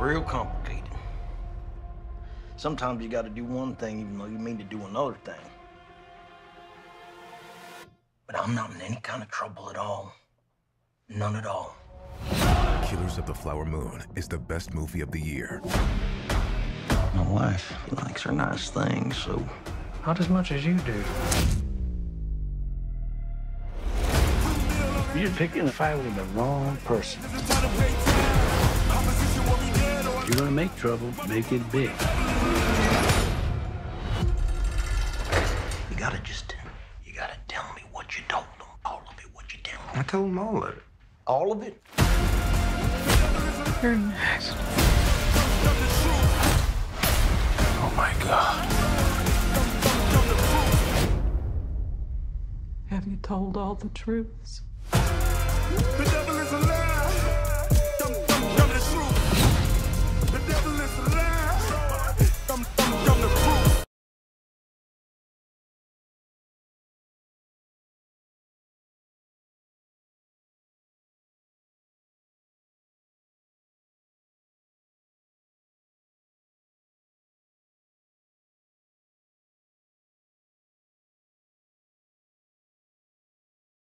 real complicated. Sometimes you gotta do one thing even though you mean to do another thing. But I'm not in any kind of trouble at all. None at all. Killers of the Flower Moon is the best movie of the year. My wife likes her nice things, so not as much as you do. You're picking a fight with the wrong person. You're gonna make trouble, make it big. You gotta just, you gotta tell me what you told them. All of it, what you tell them. I told him all of it. All of it? You're next. Oh my God. Have you told all the truths?